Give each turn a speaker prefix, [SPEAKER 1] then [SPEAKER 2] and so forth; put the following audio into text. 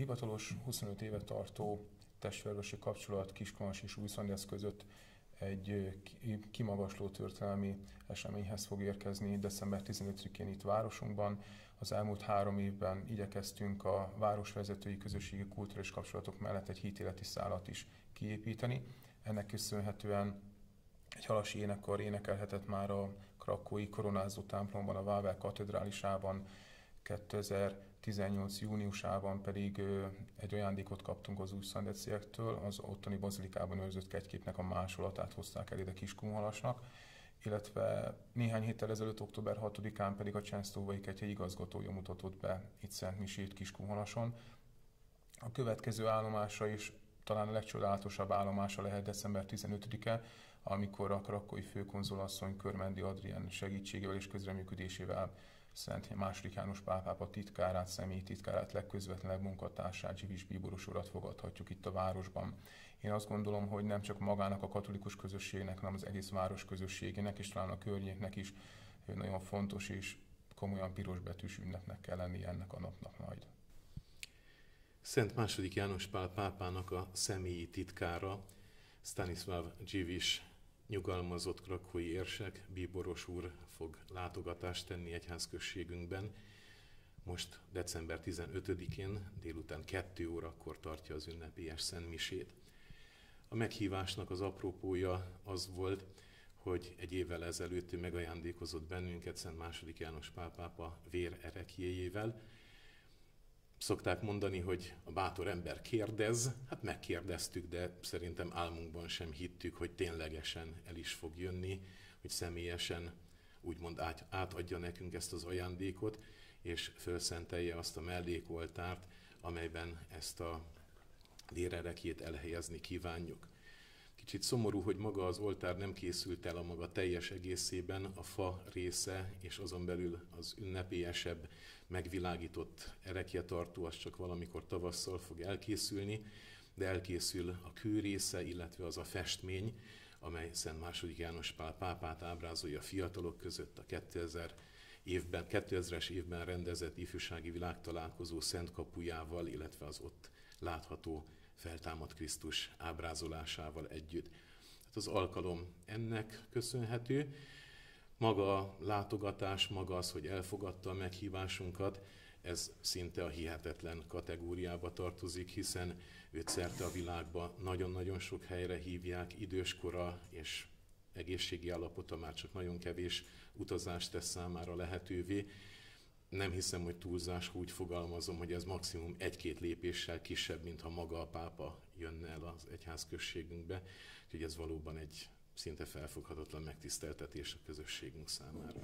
[SPEAKER 1] hivatalos 25 éve tartó testvérvesi kapcsolat Kiskunhalas és Újszandesz között egy kimagasló történelmi eseményhez fog érkezni december 15-én itt városunkban. Az elmúlt három évben igyekeztünk a városvezetői közösségi kulturális kapcsolatok mellett egy hitéleti szállat is kiépíteni. Ennek köszönhetően egy halasi énekkar énekelhetett már a krakói koronázó templomban, a Vável katedrálisában, 2018. júniusában pedig egy ajándékot kaptunk az új szandeciektől, az ottani bazilikában őrzött kegyképnek a másolatát hozták el ide Kiskunhalasnak, illetve néhány héttel ezelőtt, október 6-án pedig a Csensztóvai Ketye igazgatója mutatott be itt Szent Misét Kiskunhalason. A következő állomása is talán a legcsodálatosabb állomása lehet december 15-e, amikor a krakói főkonzulasszony Körmendi Adrián segítségével és közreműködésével Szent második János pápápa titkárát, személyi titkárát, legközvetlenebb munkatársát, Zsivis Bíboros urat fogadhatjuk itt a városban. Én azt gondolom, hogy nem csak magának a katolikus közösségnek, hanem az egész város közösségének, és talán a környéknek is nagyon fontos és komolyan piros betűs ünnepnek kell lenni ennek a napnak majd.
[SPEAKER 2] Szent második János Pál pápának a személyi titkára, Stanislav Zsivis nyugalmazott krakói érsek, Bíboros úr fog látogatást tenni egyházközségünkben. Most december 15-én délután 2 órakor tartja az ünnepélyes szentmisét. A meghívásnak az apropója az volt, hogy egy évvel ezelőtt megajándékozott bennünket Szent második János pápápa vér erekjéjével, Szokták mondani, hogy a bátor ember kérdez, hát megkérdeztük, de szerintem álmunkban sem hittük, hogy ténylegesen el is fog jönni, hogy személyesen úgymond át, átadja nekünk ezt az ajándékot, és felszentelje azt a mellékoltárt, amelyben ezt a lérerekét elhelyezni kívánjuk. Kicsit szomorú, hogy maga az oltár nem készült el a maga teljes egészében, a fa része és azon belül az ünnepélyesebb, megvilágított erekjetartó, az csak valamikor tavasszal fog elkészülni, de elkészül a kő része, illetve az a festmény, amely Szent második János Pál pápát ábrázolja fiatalok között a 2000 évben, 2000-es évben rendezett ifjúsági világtalálkozó Szent kapujával, illetve az ott látható feltámadt Krisztus ábrázolásával együtt. Hát az alkalom ennek köszönhető. Maga a látogatás, maga az, hogy elfogadta a meghívásunkat, ez szinte a hihetetlen kategóriába tartozik, hiszen őt szerte a világba nagyon-nagyon sok helyre hívják, időskora és egészségi állapota már csak nagyon kevés utazást tesz számára lehetővé, nem hiszem, hogy túlzás, úgy fogalmazom, hogy ez maximum egy-két lépéssel kisebb, mint ha maga a pápa jönne el az egyházközségünkbe. Úgyhogy ez valóban egy szinte felfoghatatlan megtiszteltetés a közösségünk számára.